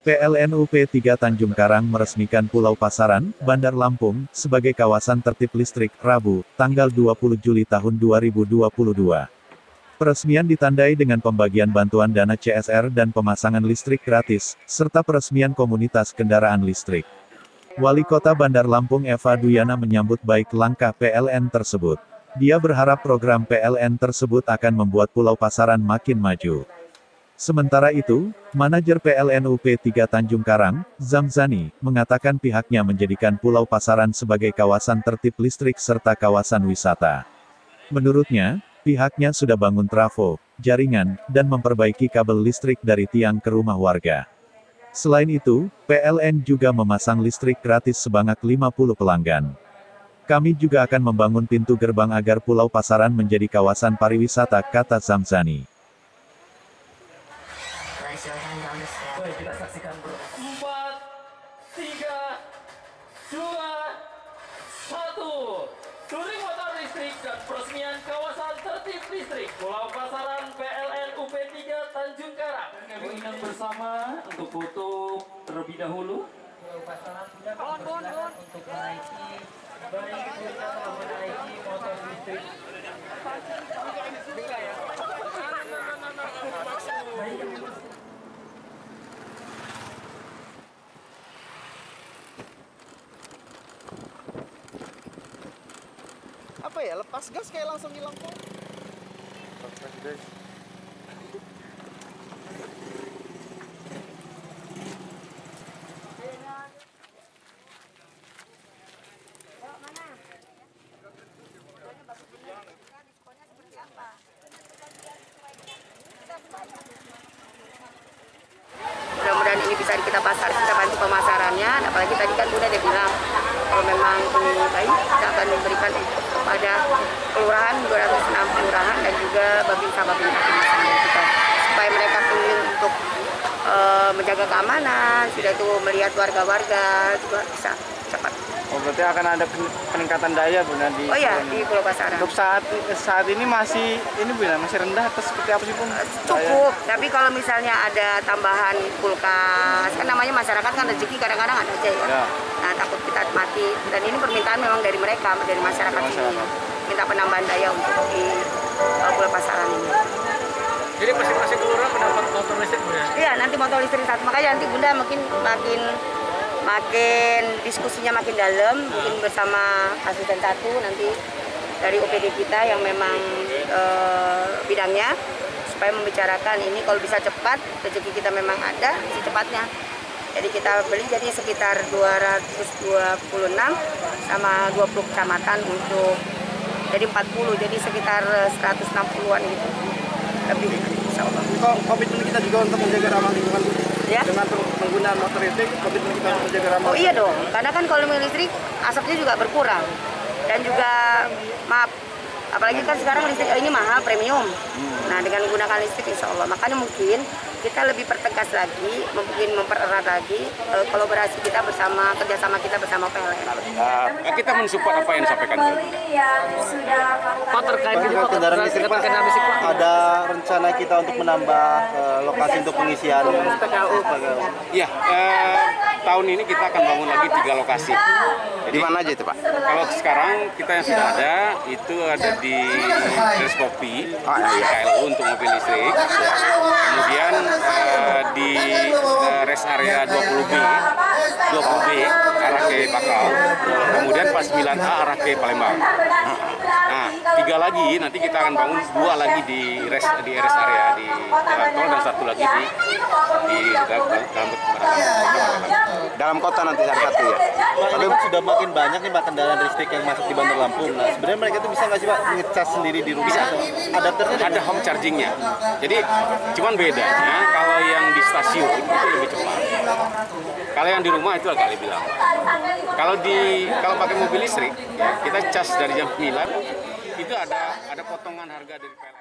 PLN UP3 Tanjung Karang meresmikan Pulau Pasaran, Bandar Lampung, sebagai kawasan tertib listrik, Rabu, tanggal 20 Juli tahun 2022. Peresmian ditandai dengan pembagian bantuan dana CSR dan pemasangan listrik gratis, serta peresmian komunitas kendaraan listrik. Wali Kota Bandar Lampung Eva Duyana menyambut baik langkah PLN tersebut. Dia berharap program PLN tersebut akan membuat Pulau Pasaran makin maju. Sementara itu, manajer PLN UP3 Tanjung Karang, Zamzani, mengatakan pihaknya menjadikan Pulau Pasaran sebagai kawasan tertib listrik serta kawasan wisata. Menurutnya, pihaknya sudah bangun trafo, jaringan, dan memperbaiki kabel listrik dari tiang ke rumah warga. Selain itu, PLN juga memasang listrik gratis sebanyak 50 pelanggan. Kami juga akan membangun pintu gerbang agar Pulau Pasaran menjadi kawasan pariwisata, kata Zamzani. Dua, satu. Touring motor listrik dan peresmian kawasan tertib listrik Pulau Pasaran PLN UP3 Tanjung Karang. Kami undang bersama untuk foto terlebih dahulu. Pulau Pasaran berusaha untuk menaiki baik kita telah menaiki motor listrik apa ya lepas gas kayak langsung hilang kok Mudah-mudahan ini bisa kita pasar, kita bantu pemasarannya. Apalagi tadi kan Bunda dia bilang kalau memang ini baik, kita akan memberikan kepada kelurahan 206 kelurahan dan juga babinsa babinsa kita supaya mereka keliling untuk eh, menjaga keamanan, sudah itu melihat warga-warga juga bisa cepat. Oh berarti akan ada pen- peningkatan daya bu nanti Oh iya di Pulau Pasaran. untuk saat saat ini masih ini bu ya, masih rendah atau seperti apa sih bu Cukup, tapi kalau misalnya ada tambahan kulkas, kan namanya masyarakat kan rezeki kadang-kadang ada aja ya. Ya. Nah takut kita mati, dan ini permintaan memang dari mereka, dari masyarakat, sini. Masyarakat. Minta penambahan daya untuk di uh, Pulau Pasaran ini. jadi masing-masing kelurahan mendapat motor listrik bu ya Iya, nanti motor listrik satu, makanya nanti Bunda mungkin makin makin diskusinya makin dalam, mungkin bersama asisten satu nanti dari OPD kita yang memang eh, bidangnya supaya membicarakan ini kalau bisa cepat rezeki kita memang ada secepatnya. Jadi kita beli jadi sekitar 226 sama 20 kecamatan untuk jadi 40 jadi sekitar 160-an gitu lebih insya Allah. komitmen kita juga untuk menjaga ramah lingkungan. Ya. dengan peng- penggunaan motor listrik komitmen kita menjaga ramah Oh iya dong, karena kan kalau listrik asapnya juga berkurang. Dan juga maaf, apalagi kan sekarang listrik ini mahal premium. Nah dengan menggunakan listrik insya Allah, makanya mungkin kita lebih pertegas lagi, mungkin mempererat lagi eh, kolaborasi kita bersama kerjasama kita bersama PLN. Uh, kita mensupport apa yang disampaikan. Pak terkait Pak, kendaraan terkait listrik Pak, kendaraan listrik Pak ada rencana kita untuk menambah eh, lokasi untuk pengisian PKU Ya, eh, tahun ini kita akan bangun lagi tiga lokasi. Jadi di mana aja itu pak kalau sekarang kita yang sudah ada itu ada di Res Kopi, di KLU untuk mobil listrik. Kemudian eh, di eh, rest area 20B, 20B arah ke Bakau. Kemudian pas 9A arah ke Palembang. Nah, tiga lagi nanti kita akan bangun dua lagi di rest di rest area di jalan tol dan satu lagi di di dalam dalam dalam kota nanti salah satu ya tapi sudah makin banyak nih pak kendaraan listrik yang masuk di Bandar Lampung nah sebenarnya mereka itu bisa nggak sih pak ngecas sendiri di rumah Bisa. atau adapternya ada home chargingnya. Jadi cuman bedanya kalau yang di stasiun itu lebih cepat. Kalau yang di rumah itu agak lebih lama. Kalau di kalau pakai mobil listrik ya kita cas dari jam 9 itu ada ada potongan harga dari PLN.